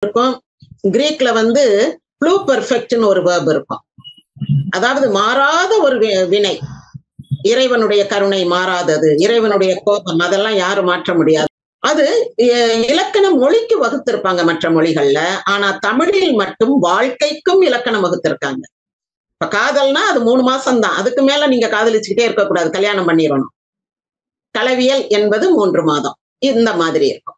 இருக்கும். கிரீக்ல வந்து ப்ளூ பெர்ஃபெக்ட்னு ஒரு வேர்ப் இருக்கும். அதாவது மாறாத ஒரு வி- வினை. இறைவனுடைய கருணை மாறாதது இறைவனுடைய கோபம் அதெல்லாம் யாரும் மாற்ற முடியாது. அது இலக்கணம் இலக்கண மொழிக்கு வகுத்திருப்பாங்க மற்ற மொழிகள்ல. ஆனா தமிழில் மட்டும் வாழ்க்கைக்கும் இலக்கணம் வகுத்திருக்காங்க. இப்ப காதல்னா அது மூணு மாசம் தான் அதுக்கு மேல நீங்க காதலிச்சுக்கிட்டே இருக்கக்கூடாது. கல்யாணம் பண்ணிடணும் கலவியல் என்பது மூன்று மாதம். இந்த மாதிரி இருக்கும்.